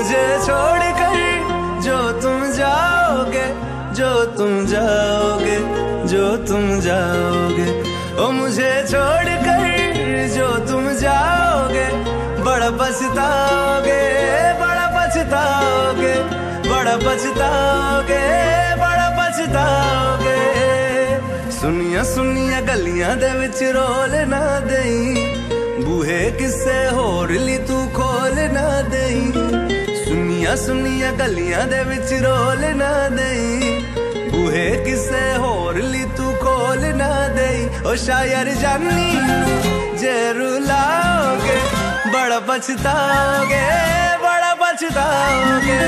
मुझे छोड़ कर जो तुम जाओगे, जो तुम जाओगे, जो तुम जाओगे। ओ मुझे छोड़ कर जो तुम जाओगे, बड़ा पछताओगे बड़ा पछताओगे बड़ा पछताओगे बड़ा पछताओगे। सुनिया सुनिया, गलियाँ दे विच रोल ना देई, बूहे किसे होर ली तू सुनिया सुनिया गलिया दे रोल ना दे बूहे किसे होर ली तू खोल ना दे ओ शायर जानी जे रुलाओगे बड़ा पछताओगे बड़ा पछताओगे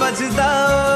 वाला